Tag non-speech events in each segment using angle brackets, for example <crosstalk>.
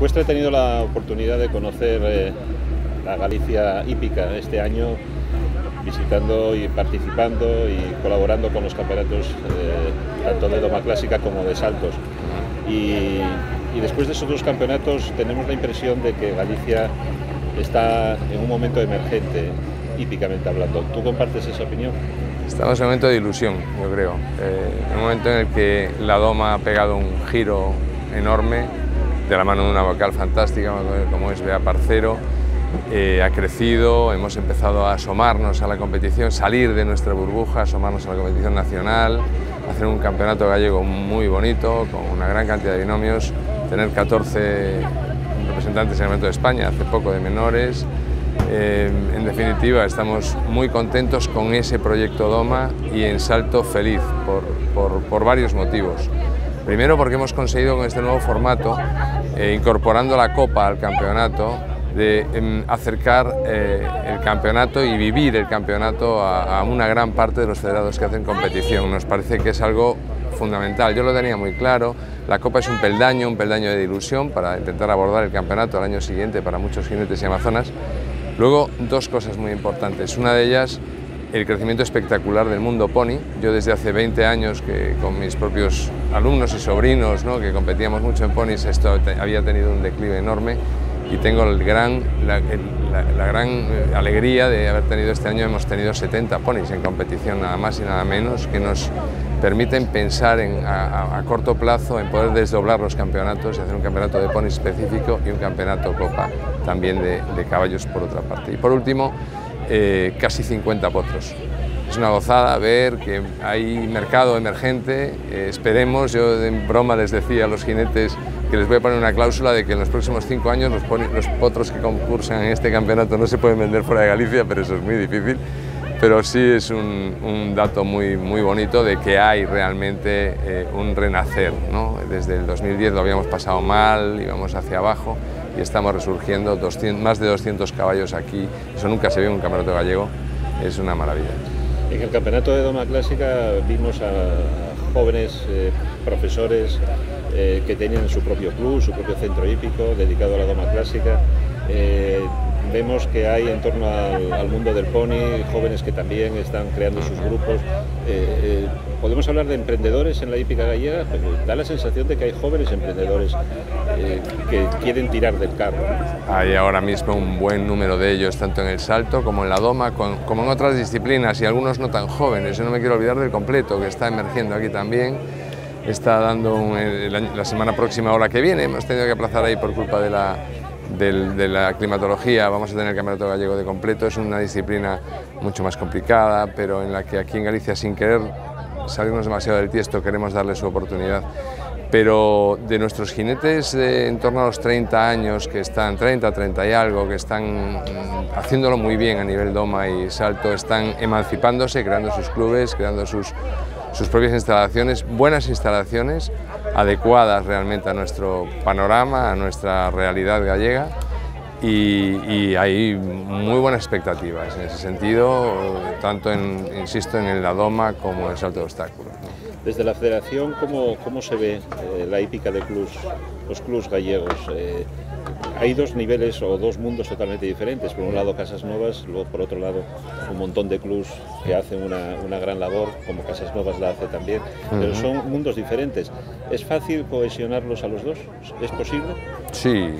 Ecuestre he tenido la oportunidad de conocer eh, la Galicia hípica este año, visitando y participando y colaborando con los campeonatos eh, tanto de doma clásica como de saltos. Y, después de esos dos campeonatos tenemos la impresión de que Galicia está en un momento emergente, hípicamente hablando. ¿Tú compartes esa opinión? Estamos en un momento de ilusión, yo creo. Eh, un momento en el que la Doma ha pegado un giro enorme, de la mano de una vocal fantástica como es Bea Parcero. Eh, ha crecido, hemos empezado a asomarnos a la competición, salir de nuestra burbuja, asomarnos a la competición nacional, hacer un campeonato gallego muy bonito, con una gran cantidad de binomios, tener 14 representantes en el momento de España, hace poco de menores. Eh, en definitiva, estamos muy contentos con ese proyecto DOMA y en salto feliz por, por, por varios motivos. Primero porque hemos conseguido con este nuevo formato, eh, incorporando la copa al campeonato, de em, acercar eh, el campeonato y vivir el campeonato a, una gran parte de los federados que hacen competición. Nos parece que es algo fundamental. Yo lo tenía muy claro, la Copa es un peldaño, un peldaño de ilusión para intentar abordar el campeonato al año siguiente para muchos jinetes y amazonas. Luego, dos cosas muy importantes. Una de ellas, el crecimiento espectacular del mundo pony. Yo desde hace 20 años que con mis propios alumnos y sobrinos, ¿no? que competíamos mucho en ponis, esto había tenido un declive enorme y tengo la, gran eh, alegría de haber tenido este año, hemos tenido 70 ponis en competición, nada más y nada menos, que nos permiten pensar en, a, corto plazo en poder desdoblar los campeonatos y hacer un campeonato de ponis específico y un campeonato copa también de caballos por otra parte. Y por último, eh, casi 50 potros. Es una gozada ver que hay mercado emergente, eh, esperemos, yo en broma les decía a los jinetes que les voy a poner una cláusula de que en los próximos cinco años los, los potros que concursan en este campeonato no se pueden vender fuera de Galicia, pero eso es muy difícil. Pero sí es un, dato muy, muy bonito de que hay realmente eh, un renacer. ¿no? Desde el 2010 lo habíamos pasado mal, íbamos hacia abajo y estamos resurgiendo, 200, más de 200 caballos aquí, eso nunca se vio en un campeonato gallego, es una maravilla. En el campeonato de Doma Clásica vimos a jóvenes eh, profesores eh, que tenían su propio club, su propio centro hípico dedicado a la Doma Clásica. Vemos que hay en torno al, mundo del pony jóvenes que también están creando sus grupos. Eh, eh, podemos hablar de emprendedores en la hípica gallega, pero da la sensación de que hay jóvenes emprendedores eh, que quieren tirar del carro. Hay ahora mismo un buen número de ellos, tanto en el salto como en la doma, como en otras disciplinas, y algunos no tan jóvenes. Yo no me quiero olvidar del completo, que está emergiendo aquí también. Está dando la semana próxima, hora que viene, hemos tenido que aplazar ahí por culpa de la, de la climatología, vamos a tener el Campeonato Gallego de completo, es una disciplina mucho más complicada, pero en la que aquí en Galicia, sin querer salirnos demasiado del tiesto, queremos darle su oportunidad. Pero de nuestros jinetes de en torno a los 30 años, que están 30, 30 y algo, que están mm, haciéndolo muy bien a nivel doma y salto, están emancipándose, creando sus clubes, creando sus, sus propias instalaciones, buenas instalaciones, adecuadas realmente a nuestro panorama, a nuestra realidad gallega y, hay muy buenas expectativas en ese sentido, tanto en, insisto, en la doma como en el salto de obstáculos. Desde la federación, ¿cómo, cómo se ve eh, la hípica de los clubs gallegos? Eh, hay dos niveles o dos mundos totalmente diferentes. Por un lado Casas Novas, luego por otro lado un montón de clubs que hacen una, una gran labor, como Casas Novas la hace también, uh -huh. pero son mundos diferentes. ¿Es fácil cohesionarlos a los dos? ¿Es posible? Sí,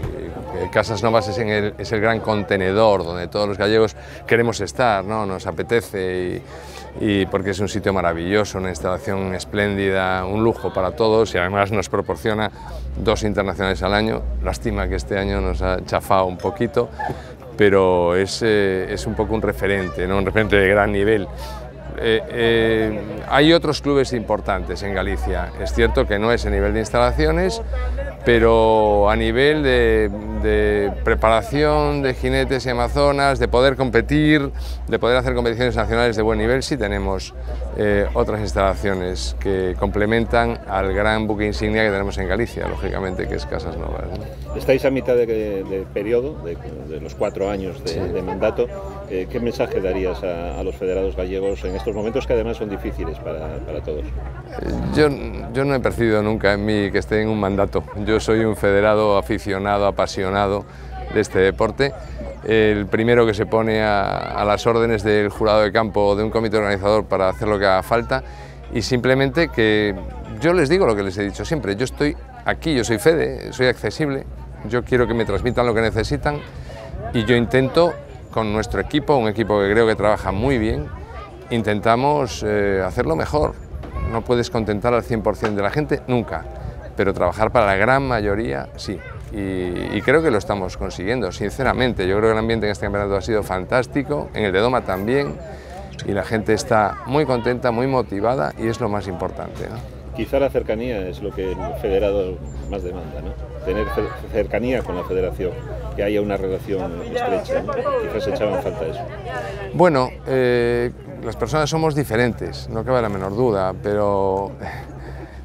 Casas Novas es, el, es el gran contenedor donde todos los gallegos queremos estar, ¿no? nos apetece y, y porque es un sitio maravilloso, una instalación espléndida, un lujo para todos y además nos proporciona dos internacionales al año. Lástima que este año nos ha chafado un poquito, pero es, eh, es un poco un referente, ¿no? un referente de gran nivel. Eh, eh, hay otros clubes importantes en Galicia. Es cierto que no es a nivel de instalaciones, pero a nivel de, de, preparación de jinetes y amazonas, de poder competir, de poder hacer competiciones nacionales de buen nivel, sí tenemos eh, otras instalaciones que complementan al gran buque insignia que tenemos en Galicia, lógicamente, que es Casas Novas. ¿no? Estáis a mitad de, de periodo, de, de, los cuatro años de, sí. mandato. Eh, ¿Qué mensaje darías a, a, los federados gallegos en estos momentos que además son difíciles para, para todos? Yo, yo no he percibido nunca en mí que esté en un mandato. Yo yo soy un federado aficionado, apasionado de este deporte, el primero que se pone a, las órdenes del jurado de campo o de un comité organizador para hacer lo que haga falta y simplemente que yo les digo lo que les he dicho siempre, yo estoy aquí, yo soy Fede, soy accesible, yo quiero que me transmitan lo que necesitan y yo intento con nuestro equipo, un equipo que creo que trabaja muy bien, intentamos eh, hacerlo mejor. No puedes contentar al 100% de la gente nunca, pero trabajar para la gran mayoría sí. Y, creo que lo estamos consiguiendo, sinceramente. Yo creo que el ambiente en este campeonato ha sido fantástico, en el de Doma también, y la gente está muy contenta, muy motivada y es lo más importante. Quizá la cercanía es lo que el federado más demanda, ¿no? tener cercanía con la federación, que haya una relación estrecha. ¿no? Quizás echaban falta eso. Bueno, eh, las personas somos diferentes, no cabe la menor duda, pero,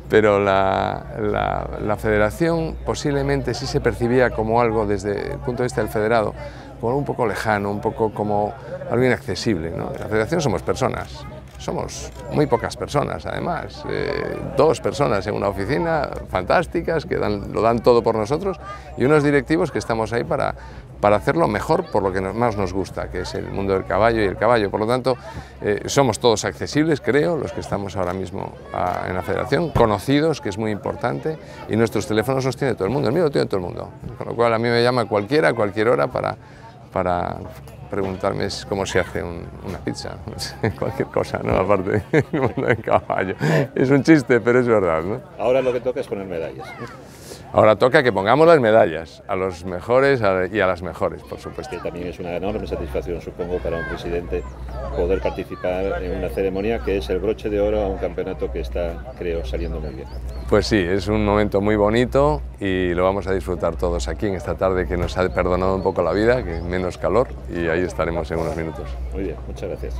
pero la, la, federación posiblemente sí se percibía como algo desde el punto de vista del federado, como un poco lejano, un poco como algo inaccesible. La federación somos personas, somos muy pocas personas, además, eh, dos personas en una oficina fantásticas que lo dan todo por nosotros y unos directivos que estamos ahí para, para hacerlo mejor por lo que más nos gusta, que es el mundo del caballo y el caballo. Por lo tanto, eh, somos todos accesibles, creo, los que estamos ahora mismo ah, en la federación, conocidos, que es muy importante, y nuestros teléfonos los tiene todo el mundo, el mío lo tiene todo el mundo, con lo cual a mí me llama cualquiera, a cualquier hora para, para preguntarme cómo se hace una pizza, <laughs> cualquier cosa, ¿no? Aparte <laughs> del caballo. Es un chiste, pero es verdad, ¿no? Ahora lo que toca es poner medallas. Ahora toca que pongamos las medallas a los mejores y a las mejores, por supuesto. Que también es una enorme satisfacción, supongo, para un presidente poder participar en una ceremonia que es el broche de oro a un campeonato que está, creo, saliendo muy bien. Pues sí, es un momento muy bonito y lo vamos a disfrutar todos aquí en esta tarde que nos ha perdonado un poco la vida, que menos calor, y ahí estaremos en unos minutos. Muy bien, muchas gracias.